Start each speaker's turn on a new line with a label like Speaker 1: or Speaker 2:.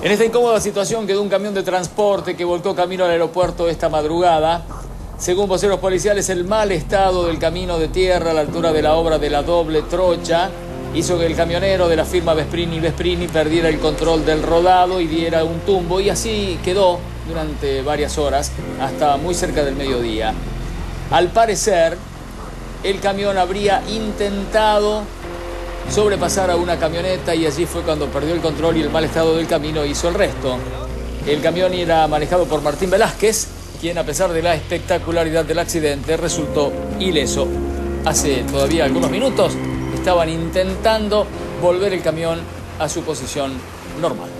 Speaker 1: En esta incómoda situación quedó un camión de transporte que volcó camino al aeropuerto esta madrugada. Según voceros policiales, el mal estado del camino de tierra a la altura de la obra de la doble trocha hizo que el camionero de la firma Vesprini Vesprini perdiera el control del rodado y diera un tumbo y así quedó durante varias horas hasta muy cerca del mediodía. Al parecer, el camión habría intentado sobrepasar a una camioneta y allí fue cuando perdió el control y el mal estado del camino hizo el resto. El camión era manejado por Martín Velázquez, quien a pesar de la espectacularidad del accidente resultó ileso. Hace todavía algunos minutos estaban intentando volver el camión a su posición normal.